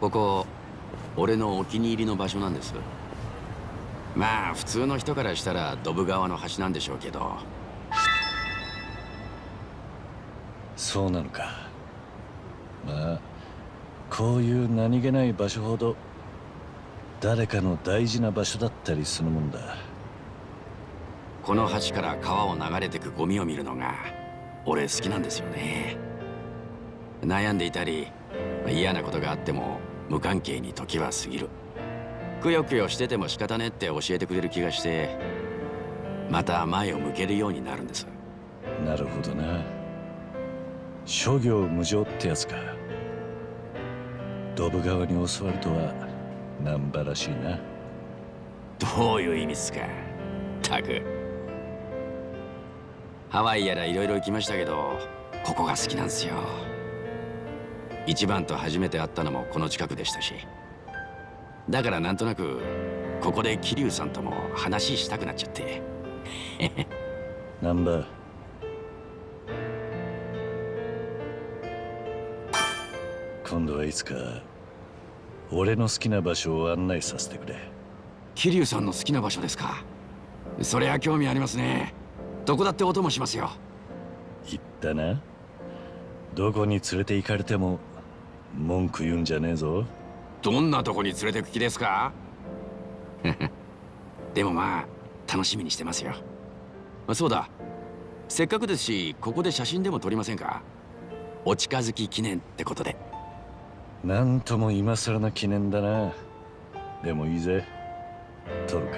ここ俺のお気に入りの場所なんです。まあ普通の人からしたらドブ川の端なんでしょうけど。そうなのか。まあこういう何気ない場所ほど誰かの大事な場所だったりするもんだ。この橋から川を流れてくゴミを見るのが俺好きなんですよね。悩んでいたり嫌なことがあっても無関係に時は過ぎる。くよくよしてても仕方ねって教えてくれる気がしてまた前を向けるようになるんです。なるほどな。諸行無常ってやつか。ドブ川に教わるとは難波らしいな。どういう意味っすか。たく。ハワイやらいろいろ行きましたけどここが好きなんですよ一番と初めて会ったのもこの近くでしたし。だからなんとなくここで桐生さんとも話したくなっちゃって。難波今度はいつか俺の好きな場所を案内させてくれ。桐生さんの好きな場所ですか？そりゃ興味ありますね。どこだってお供しますよ。言ったな。どこに連れて行かれても文句言うんじゃねえぞ。どんなとこに連れてく気ですか？でもまあ楽しみにしてますよ。そうだ。せっかくですしここで写真でも撮りませんか？お近づき記念ってことで。なんとも今更な記念だな。でもいいぜ。撮るか。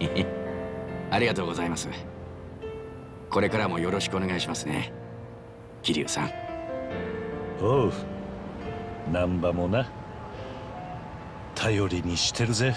ありがとうございますこれからもよろしくお願いしますね。桐生さん。おう難波もな。頼りにしてるぜ。